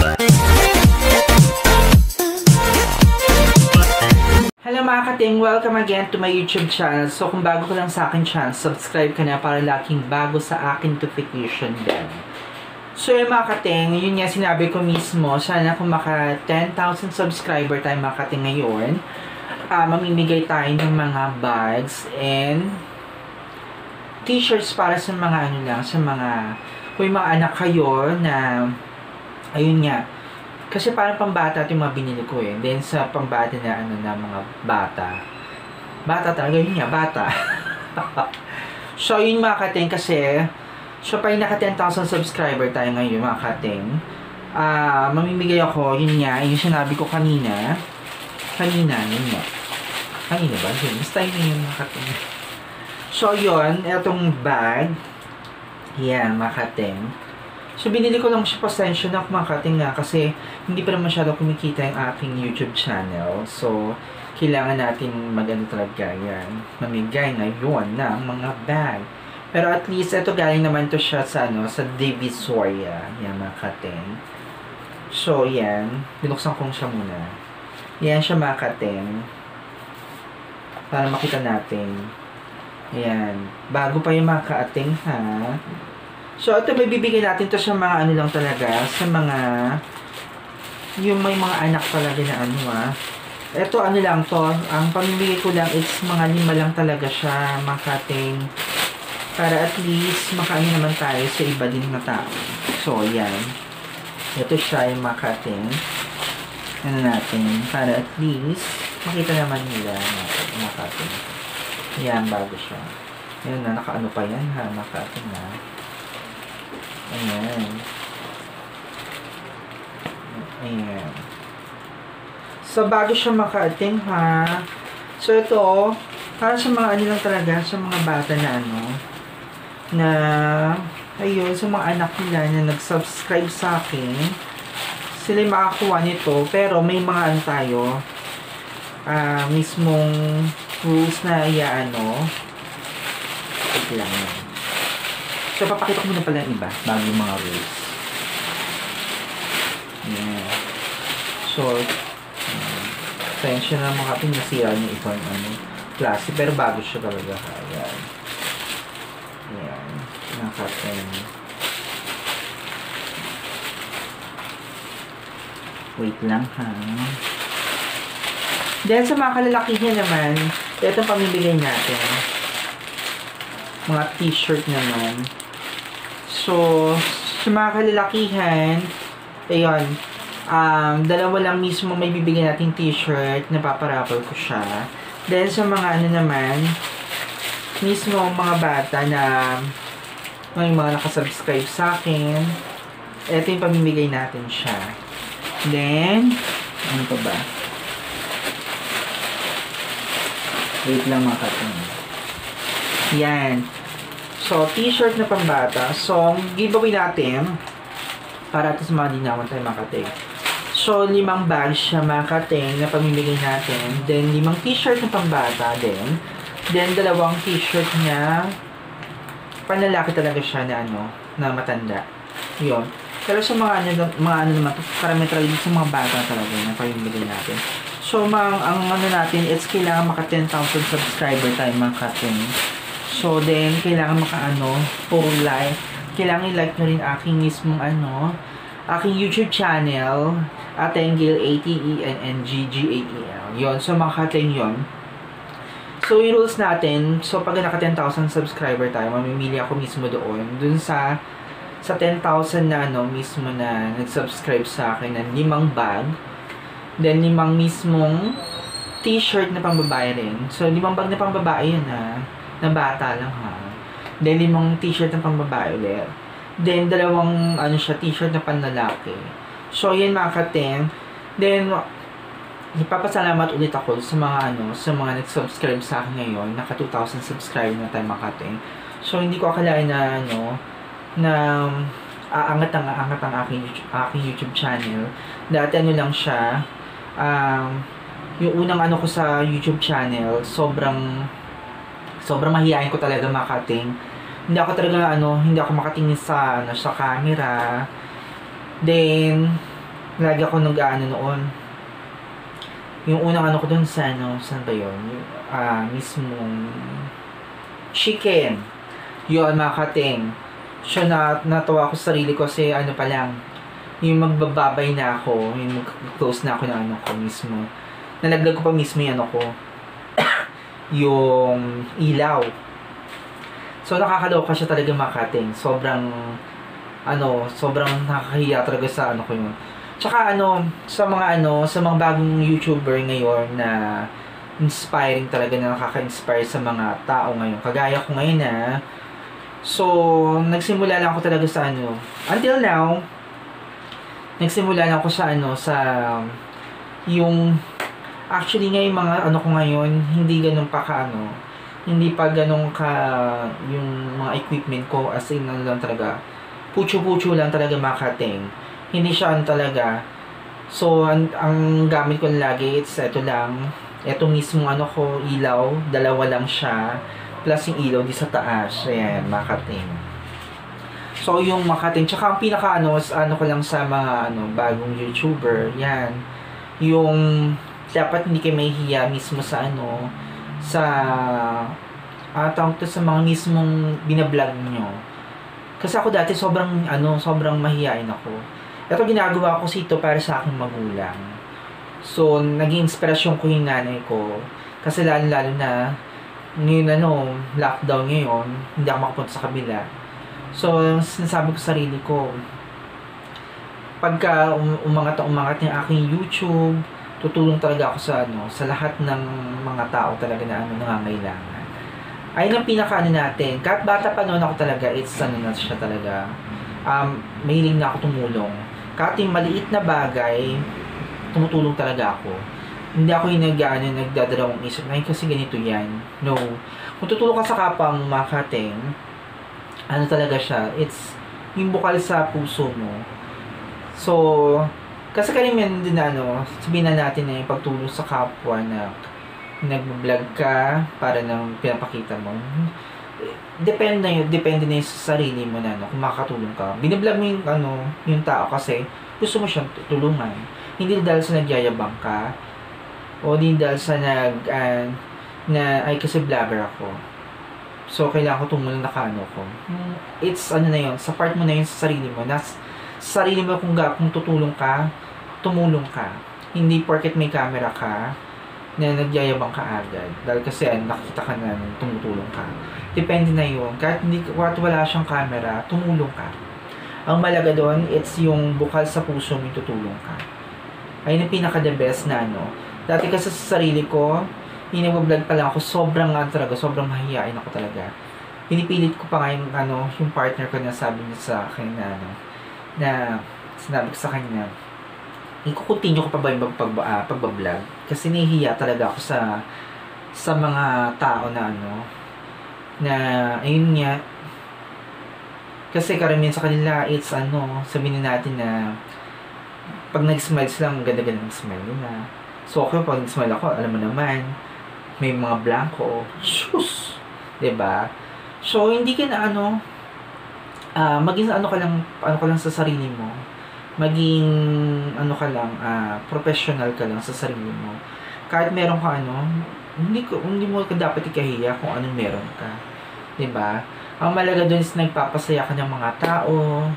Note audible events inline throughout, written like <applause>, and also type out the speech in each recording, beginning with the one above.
Hello mga kating, welcome again to my YouTube channel. So kung bago ka lang sa akin channel, subscribe ka na para laking bago sa akin notification bell. So yung mga kating, yun nga sinabi ko mismo, sana kung maka 10,000 subscriber tayo mga kating ngayon, uh, mamimigay tayo ng mga bags and t-shirts para sa mga ano lang, sa mga, kung mga anak kayo na, ayun nga, kasi parang pambata ito yung mga binili ko eh. Then sa pambata na ano na mga bata. Bata talaga, yun nga, bata. <laughs> so yun mga kating kasi, so pa naka 10,000 subscriber tayo ngayon mga kating. Ah, uh, mamimigay ako, yun nga, yung sinabi ko kanina. Kanina, yun nga. Kanina ba? Yun, basta yun yung mga kating. So yun, itong bag. Yan, mga kating. So, binili ko lang siya pasensya na kumakating nga kasi hindi pa masyado kumikita yung aking YouTube channel. So, kailangan natin magano talaga yan. Mamigay ngayon ng mga bag. Pero at least, ito galing naman to siya sa, ano, sa Divisoria. Yan, mga kating. So, yan. Binuksan ko siya muna. Yan siya, mga kating. Para makita natin. Yan. Bago pa yung mga kaating, ha? So, ito may bibigyan natin to sa mga ano lang talaga, sa mga yung may mga anak talaga na ano ah. Ito ano lang to, ang pamimigay ko lang it's mga lima lang talaga siya, makating para at least makaano naman tayo sa iba din na tao. So, yan. Ito siya yung makating ano natin, para at least makita naman nila makating. Yan, bago siya. Yan na, nakaano pa yan ha, makating na. Ayan. Ayan. So, bago siya maka-attend ha. So, ito, para sa mga ano lang talaga, sa mga bata na ano, na, ayun, sa mga anak nila na nag-subscribe sa akin, sila makakuha nito, pero may mga ano tayo, uh, mismong rules na ano, wait lang. So, papakita ko muna pala yung iba bago yung mga rules. Yeah. So, um, pasensya na mga kapin nasira yung ano, klase. Pero bago siya talaga. Ayan. Ayan. Nakapin. Wait lang ha. Then sa mga kalalakihan naman, ito pamibigay natin. Mga t-shirt naman. So, sa mga kalalakihan, ayun, um, dalawa lang mismo may bibigyan nating t-shirt, napaparapol ko siya. Then, sa mga ano naman, mismo mga bata na may mga nakasubscribe sa akin, ito yung pamimigay natin siya. Then, ano pa ba? Wait lang mga katong. Yan. So, t-shirt na pambata. So, giveaway natin para sa mga dinawan tayo makating. So, limang bags siya makating na pamimigay natin. Then, limang t-shirt na pambata din. Then, dalawang t-shirt niya panlalaki talaga siya na ano, na matanda. Yun. Pero sa mga ano, mga ano naman, parameter sa mga bata talaga na pamimigay natin. So, mga, ang ano natin, it's kailangan maka 10,000 subscriber tayo mga kating. So, then, kailangan makaano, full like. Kailangan i-like nyo rin aking mismong ano, aking YouTube channel, Atengil, A-T-E-N-N-G-G-A-E-L. Yun, so makakating yun. So, yung rules natin, so pag naka 10,000 subscriber tayo, mamimili ako mismo doon. Doon sa sa 10,000 na ano, mismo na nag-subscribe sa akin ng limang bag. Then, limang mismong t-shirt na pambabae rin. So, limang bag na pambabae yun ha na bata lang ha. Then, limang t-shirt na pang babae ulit. Then, dalawang, ano siya, t-shirt na panlalaki. So, yan mga kating. Then, ipapasalamat ulit ako sa mga, ano, sa mga nag-subscribe sa akin ngayon. Naka 2,000 subscribe na tayo mga kating. So, hindi ko akalain na, ano, na aangat ang aangat ang aking, aking YouTube channel. Dati ano lang siya, um, yung unang ano ko sa YouTube channel, sobrang sobrang mahihayin ko talaga makating. Hindi ako talaga ano, hindi ako makatingin sa ano sa camera. Then lagi ako nag-ano noon. Yung unang ano ko dun sa ano, saan ba yun? Ah, mismong chicken. Yun, mga kating. So, na, natuwa ako sa sarili ko kasi ano pa lang, yung magbababay na ako, yung mag-close na ako ng ano ko mismo. Nalaglag ko pa mismo yung ano ko, yung ilaw. So, nakakaloka siya talaga makating. Sobrang, ano, sobrang nakakahiya talaga sa ano ko yun. Tsaka ano, sa mga ano, sa mga bagong YouTuber ngayon na inspiring talaga na nakaka-inspire sa mga tao ngayon. Kagaya ko ngayon na, so, nagsimula lang ako talaga sa ano, until now, nagsimula lang ako sa ano, sa, yung, actually ngayon mga ano ko ngayon, hindi ganun pa ka ano, hindi pa ganun ka, yung mga equipment ko, as in, ano lang talaga, pucho-pucho lang talaga makating hindi siya ano talaga. So, ang, ang gamit ko lagi, it's ito lang. Ito mismo ano ko, ilaw. Dalawa lang siya. Plus yung ilaw di sa taas. Ayan, makating. So, yung makating. Tsaka ang pinaka ano, ano ko lang sa mga ano, bagong YouTuber. Yan. Yung dapat hindi kayo mahihiya mismo sa ano, sa tawag to sa mga mismong binablog nyo. Kasi ako dati sobrang ano, sobrang mahihain ako ito ginagawa ko sito para sa aking magulang. So, naging inspirasyon ko yung nanay ko. Kasi lalo-lalo na, ngayon ano, lockdown ngayon, hindi ako makapunta sa kabila. So, sinasabi ko sa sarili ko, pagka um, umangat umangat yung aking YouTube, tutulong talaga ako sa ano, sa lahat ng mga tao talaga na ano nangangailangan. Ayun ang pinaka ano natin. Kahit bata pa noon ako talaga, it's ano na siya talaga. Um, mahiling na ako tumulong kating maliit na bagay, tumutulong talaga ako. Hindi ako yung nag, ano, nagdadalawang isip, ay kasi ganito yan. No. Kung tutulong ka sa kapwa mo, makating, ano talaga siya, it's yung bukal sa puso mo. So, kasi karamihan din ano, sabihin na natin na yung pagtulong sa kapwa na nag-vlog ka para nang pinapakita mo depende na yun, depende na yun sa sarili mo na, no, kung makakatulong ka. Biniblog mo yung, ano, yung tao kasi gusto mo siyang tulungan. Hindi dahil sa nagyayabang ka, o hindi dahil sa nag, uh, na, ay kasi vlogger ako. So, kailangan ko tumulong na kano ko. It's, ano na yun, sa part mo na yun sa sarili mo. Nas, sarili mo kung, kung tutulong ka, tumulong ka. Hindi porket may camera ka, na nagyayabang ka agad. Dahil kasi ano, nakita ka na tumutulong ka. Depende na yun. Kahit, hindi, kahit wala siyang camera, tumulong ka. Ang malaga doon, it's yung bukal sa puso mo tutulong ka. Ayun yung pinaka-the best na ano. Dati kasi sa sarili ko, hinag-vlog pa lang ako, sobrang nga talaga, sobrang mahihain ako talaga. Pinipilit ko pa nga yung, ano, yung partner ko na sabi niya sa akin na, ano, na sinabi ko sa kanya, i-continue ko pa ba yung pag, uh, pagbablog? Kasi nahihiya talaga ako sa sa mga tao na ano na ayun nga kasi karamihan sa kanila it's ano sabihin natin na pag nag-smile sila ang ganda-ganda ng smile nila so okay pag nag-smile ako alam mo naman may mga blanco shoes 'di ba so hindi ka na ano uh, maging ano ka lang ano ka lang sa sarili mo maging ano ka lang, uh, professional ka lang sa sarili mo. Kahit meron ka ano, hindi ko hindi mo ka dapat ikahiya kung anong meron ka. 'Di ba? Ang malaga doon is nagpapasaya ka ng mga tao,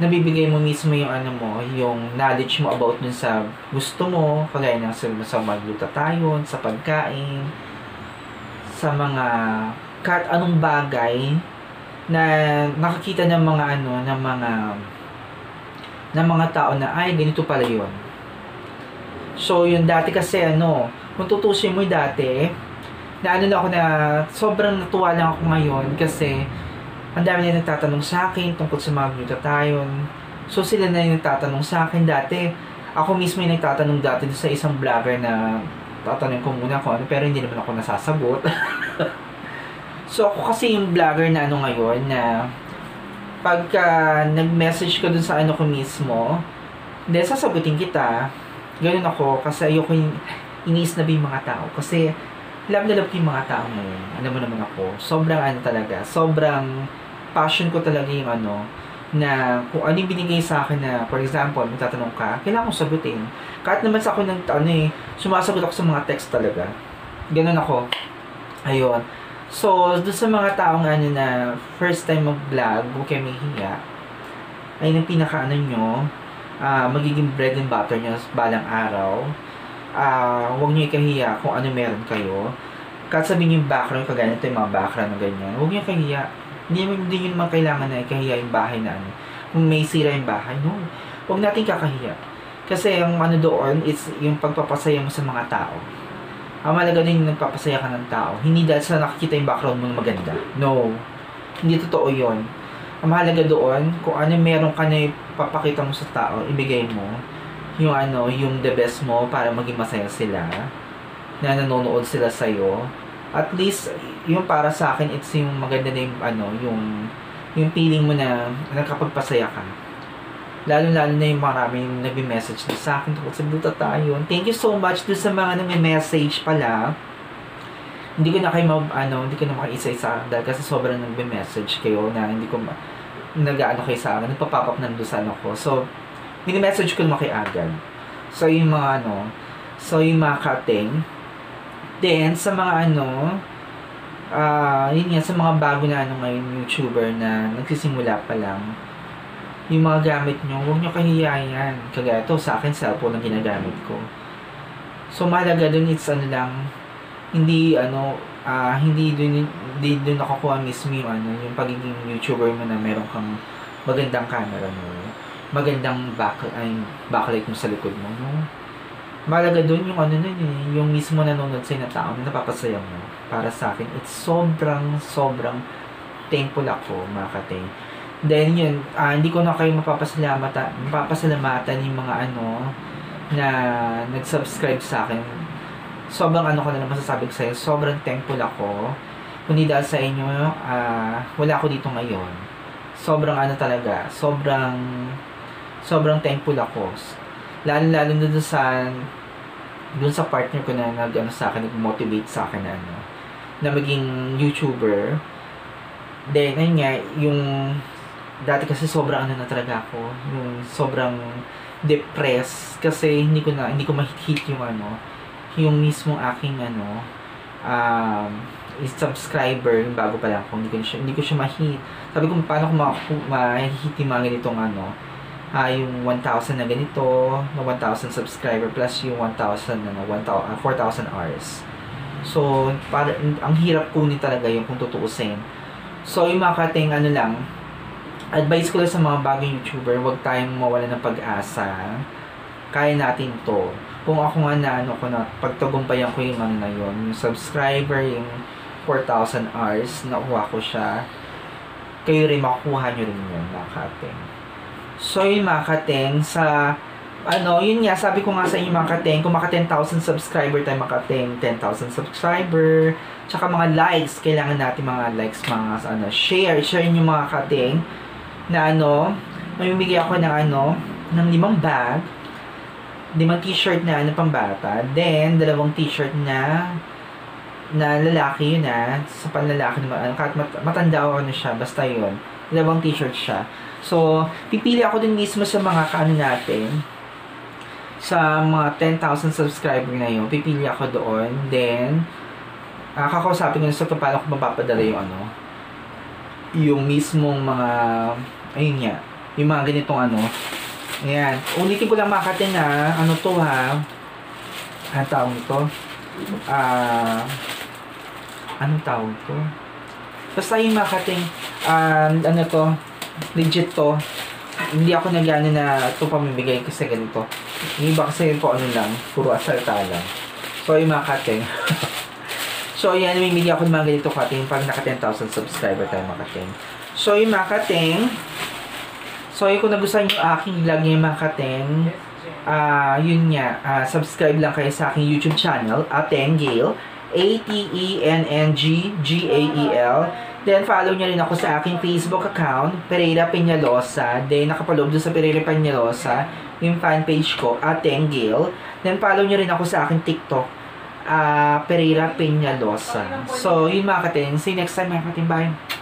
nabibigay mo mismo yung ano mo, yung knowledge mo about dun sa gusto mo, kagaya ng sa, sa maglutatayon, sa pagkain, sa mga kahit anong bagay na nakakita ng mga ano, ng mga ng mga tao na, ay, ganito pala yun. So, yun dati kasi, ano, kung tutusin mo dati, na ano na ako na, sobrang natuwa lang ako ngayon kasi, ang dami na nagtatanong sa akin tungkol sa mga glutatayon. So, sila na yung nagtatanong sa akin dati. Ako mismo yung nagtatanong dati sa isang vlogger na tatanong ko muna kung ano, pero hindi naman ako nasasagot. <laughs> so, ako kasi yung vlogger na ano ngayon na pagka nag-message ka dun sa ano ko mismo, hindi, sasagutin kita. Ganun ako, kasi ayoko yung inis na yung mga tao. Kasi, love na love ko yung mga tao ngayon. Alam mo naman ako, sobrang ano talaga, sobrang passion ko talaga yung ano, na kung ano yung binigay sa akin na, for example, may tatanong ka, kailangan kong sagutin. Kahit naman sa ako ng, ano eh, sumasagot ako sa mga text talaga. Ganun ako. Ayun. So, doon sa mga taong ano na first time mag-vlog, huwag kayo may hiya. Ay, yung pinaka ano nyo, uh, magiging bread and butter nyo balang araw. Uh, huwag nyo ikahiya kung ano meron kayo. Kahit sabihin yung background, kagaya ito yung mga background na ganyan, huwag nyo ikahiya hindi, hindi nyo naman kailangan na ikahiya yung bahay na ano. Kung may sira yung bahay, no. Huwag natin kakahiya. Kasi yung ano doon, it's yung pagpapasaya mo sa mga tao. Ang malaga din yung nagpapasaya ka ng tao. Hindi dahil sa nakikita yung background mo na maganda. No. Hindi totoo yon Ang mahalaga doon, kung ano meron ka na papakita mo sa tao, ibigay mo yung ano, yung the best mo para maging masaya sila na nanonood sila sa'yo at least yung para sa akin it's yung maganda na yung ano yung yung feeling mo na nakapagpasaya ka lalo lalo na yung maraming nagme-message na sa akin tungkol sa Buta tayo thank you so much do sa mga nagme-message pala. Hindi ko na kayo ma, ano hindi ko na makaisa-isa dahil kasi sobrang nagme-message kayo na hindi ko nag-ano kayo sa akin nagpa-pop up nando sa ano ko so mini-message ko naman kay agad so yung mga ano so yung mga cutting Then, sa mga ano, ah, uh, yun nga, sa mga bago na ano ngayon, YouTuber na nagsisimula pa lang, yung mga gamit nyo, huwag nyo kahiyayan. Kagaya to, sa akin, cellphone ang ginagamit ko. So, mahalaga dun, it's ano lang, hindi, ano, uh, hindi dun, hindi dun nakukuha mismo yung, ano, yung pagiging YouTuber mo na meron kang magandang camera mo, magandang back, ay, backlight mo sa likod mo, no? malaga doon yung ano nun eh, yung mismo nanonood sa'yo na tao na napapasaya mo. Para sa akin, it's sobrang, sobrang thankful ako, mga katay. Then yun, uh, hindi ko na kayo mapapasalamatan, mapapasalamatan yung mga ano, na nag-subscribe sa akin. Sobrang ano ko na lang masasabi ko sa'yo, sobrang thankful ako. Kundi dahil sa inyo, uh, wala ako dito ngayon. Sobrang ano talaga, sobrang, sobrang thankful ako lalo lalo na dun sa dun sa partner ko na nag ano sa akin nag-motivate sa akin na ano na maging YouTuber then ayun nga yung dati kasi sobrang ano na talaga ako yung sobrang depressed kasi hindi ko na hindi ko ma-hit yung ano yung mismo aking ano um subscriber yung bago pa lang ako hindi ko siya hindi ko siya ma-hit sabi ko paano ko ma-hit yung mga ganitong ano uh, yung 1,000 na ganito, na 1,000 subscriber plus yung 1,000 ano, 1,000 uh, 4,000 hours. So, para, ang hirap kunin talaga yung kung tutuusin. So, yung mga kating ano lang, advice ko lang sa mga bagong YouTuber, huwag tayong mawala ng pag-asa. Kaya natin to. Kung ako nga na ano ko na, pagtagumpayan ko yung ano na yun, yung subscriber, yung 4,000 hours, nakuha ko siya, kayo rin makukuha nyo rin yun, mga kating. So, yun mga kateng, sa, ano, yun nga, sabi ko nga sa inyo mga kateng, kung maka 10,000 subscriber tayo, maka 10,000 subscriber, tsaka mga likes, kailangan natin mga likes, mga, ano, share, share nyo mga kateng, na ano, mamimigay ako ng ano, ng limang bag, limang t-shirt na ano pang bata, then, dalawang t-shirt na na lalaki yun ah, sa panlalaki naman, ano, kahit mat matanda o ano siya, basta yun, dalawang t-shirt siya. So, pipili ako din mismo sa mga kaano natin, sa mga 10,000 subscriber na yun, pipili ako doon, then, uh, kakausapin ko sa paano ko mapapadala yung ano, yung mismong mga, ayun nga, yung mga ganitong ano, ayan, ulitin ko lang makatin na, ano to ha, ang tawag ito, ah, uh, anong tawag to? Basta yung makating, uh, ano to, legit to. Hindi ako nagano na ito pamimigay kasi ganito. Yung iba kasi po ano lang, puro asalta lang. So, yung mga cutting. <laughs> so, yan, namimili ako ng mga ganito cutting pag naka 10,000 subscriber tayo mga cutting. So, yung mga cutting, so, yung kung nagustuhan yung aking vlog yung mga ah, uh, yun nga, uh, subscribe lang kayo sa aking YouTube channel, Ateng Gale, A-T-E-N-N-G-G-A-E-L. Then, follow niyo rin ako sa aking Facebook account, Pereira Peñalosa. Then, nakapaloob doon sa Pereira Peñalosa, yung fan page ko, Ateng Gale. Then, follow niyo rin ako sa aking TikTok, uh, Pereira Peñalosa. So, yun mga katin. See you next time mga katin. Bye!